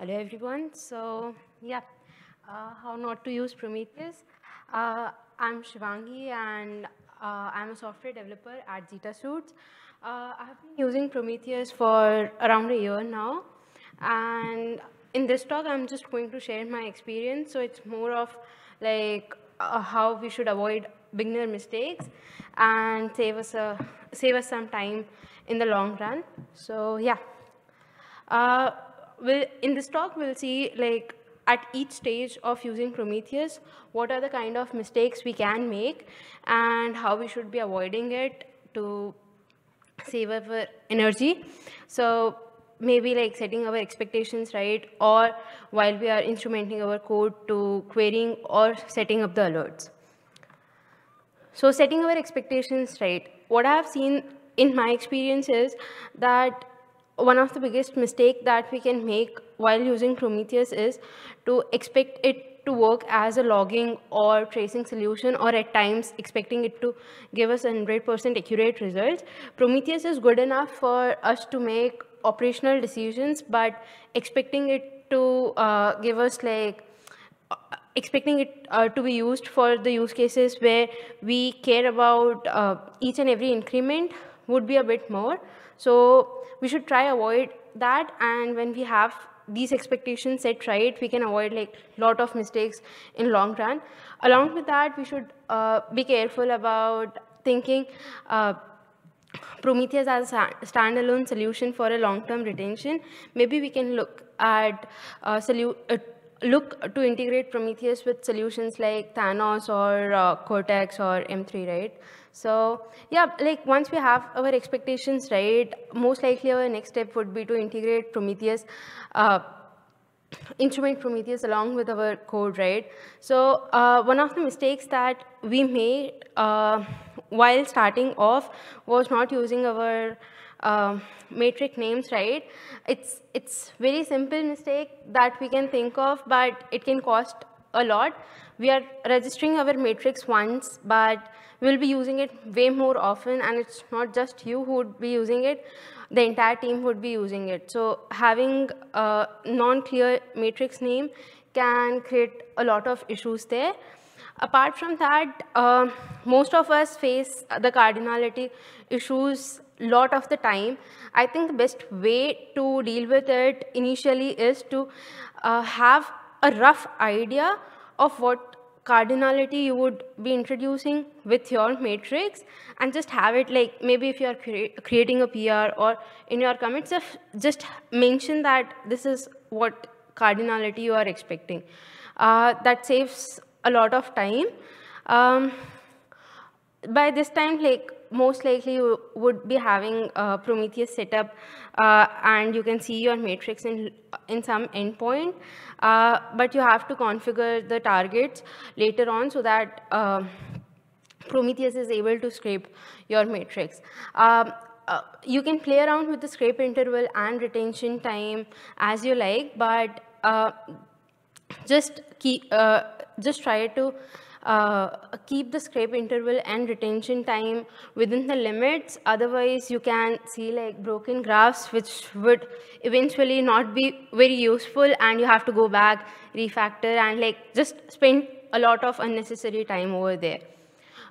Hello everyone. So yeah, uh, how not to use Prometheus. Uh, I'm Shivangi and uh, I'm a software developer at Zeta Suite. Uh, I have been using Prometheus for around a year now. And in this talk, I'm just going to share my experience. So it's more of like uh, how we should avoid beginner mistakes and save us, a, save us some time in the long run. So yeah. We'll, in this talk, we'll see like at each stage of using Prometheus, what are the kind of mistakes we can make and how we should be avoiding it to save our energy. So maybe like setting our expectations right or while we are instrumenting our code to querying or setting up the alerts. So setting our expectations right. What I have seen in my experience is that one of the biggest mistake that we can make while using Prometheus is to expect it to work as a logging or tracing solution or at times expecting it to give us 100% accurate results. Prometheus is good enough for us to make operational decisions, but expecting it to uh, give us like uh, expecting it uh, to be used for the use cases where we care about uh, each and every increment would be a bit more. So we should try avoid that and when we have these expectations set right, we can avoid like lot of mistakes in long run. Along with that, we should uh, be careful about thinking uh, Prometheus as a standalone solution for a long-term retention. Maybe we can look at uh, look to integrate Prometheus with solutions like Thanos or uh, Cortex or M3, right? So yeah, like once we have our expectations right, most likely our next step would be to integrate Prometheus, uh, instrument Prometheus along with our code, right? So uh, one of the mistakes that we made uh, while starting off was not using our uh, matrix names, right? It's, it's very simple mistake that we can think of, but it can cost a lot. We are registering our matrix once, but we'll be using it way more often, and it's not just you who would be using it, the entire team would be using it. So having a non-clear matrix name can create a lot of issues there. Apart from that, uh, most of us face the cardinality issues lot of the time. I think the best way to deal with it initially is to uh, have a rough idea of what cardinality you would be introducing with your matrix and just have it like maybe if you are cre creating a PR or in your commits just mention that this is what cardinality you are expecting. Uh, that saves a lot of time. Um, by this time, like most likely you would be having a Prometheus setup uh, and you can see your matrix in, in some endpoint, uh, but you have to configure the targets later on so that uh, Prometheus is able to scrape your matrix. Um, uh, you can play around with the scrape interval and retention time as you like, but uh, just keep, uh, just try to uh, keep the scrape interval and retention time within the limits. Otherwise, you can see like broken graphs, which would eventually not be very useful and you have to go back, refactor and like just spend a lot of unnecessary time over there.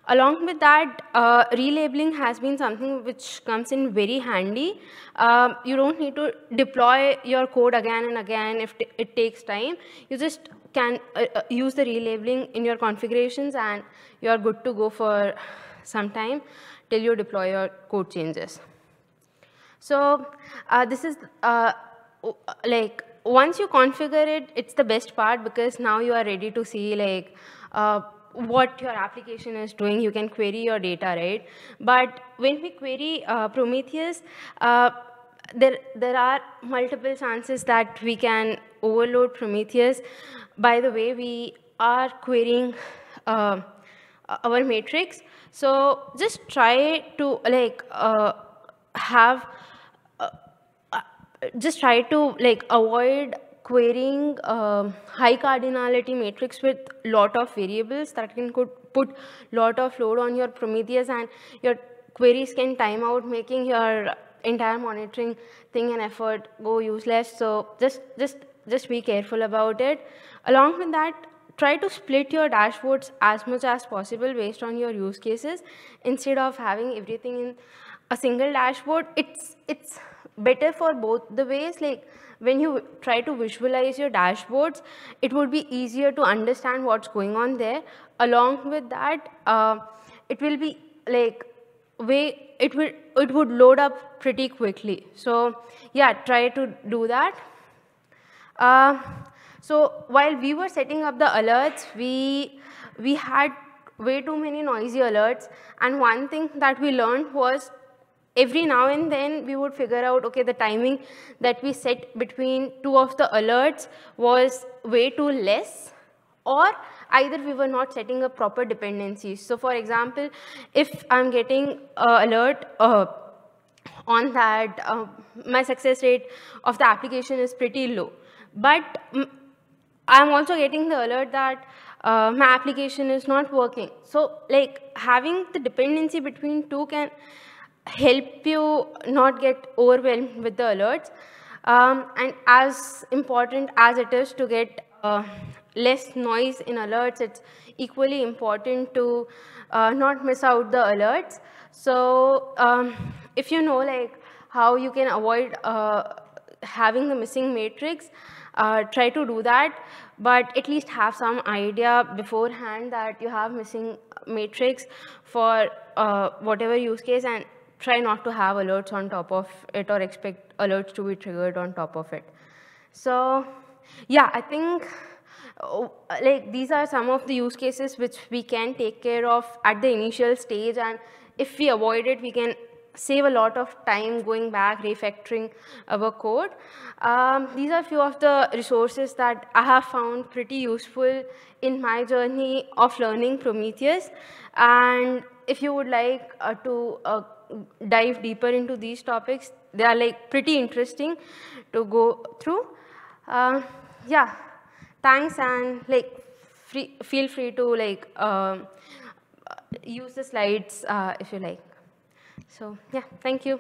Along with that, uh, relabeling has been something which comes in very handy. Uh, you don't need to deploy your code again and again if it takes time. You just can uh, uh, use the relabeling in your configurations and you're good to go for some time till you deploy your code changes. So uh, this is uh, like once you configure it, it's the best part because now you are ready to see like uh, what your application is doing, you can query your data, right? But when we query uh, Prometheus, uh, there, there are multiple chances that we can overload Prometheus by the way we are querying uh, our matrix. So just try to like uh, have, uh, uh, just try to like avoid querying um, high cardinality matrix with lot of variables that can could put a lot of load on your Prometheus and your queries can time out making your entire monitoring thing and effort go useless. So just, just just be careful about it. Along with that, try to split your dashboards as much as possible based on your use cases instead of having everything in a single dashboard. It's, it's better for both the ways. Like when you try to visualize your dashboards, it would be easier to understand what's going on there. Along with that, uh, it will be like way it will it would load up pretty quickly. So yeah, try to do that. Uh, so while we were setting up the alerts, we we had way too many noisy alerts. And one thing that we learned was every now and then we would figure out, okay, the timing that we set between two of the alerts was way too less or either we were not setting up proper dependencies. So for example, if I'm getting uh, alert uh, on that uh, my success rate of the application is pretty low, but I'm also getting the alert that uh, my application is not working. So like having the dependency between two can help you not get overwhelmed with the alerts. Um, and as important as it is to get uh, less noise in alerts, it's equally important to uh, not miss out the alerts. So um, if you know like how you can avoid uh, having the missing matrix, uh, try to do that, but at least have some idea beforehand that you have missing matrix for uh, whatever use case and try not to have alerts on top of it or expect alerts to be triggered on top of it. So yeah, I think oh, like these are some of the use cases which we can take care of at the initial stage and if we avoid it, we can save a lot of time going back, refactoring our code. Um, these are few of the resources that I have found pretty useful in my journey of learning Prometheus. And if you would like uh, to uh, dive deeper into these topics. They are like pretty interesting to go through. Uh, yeah, thanks and like free, feel free to like um, use the slides uh, if you like. So yeah, thank you.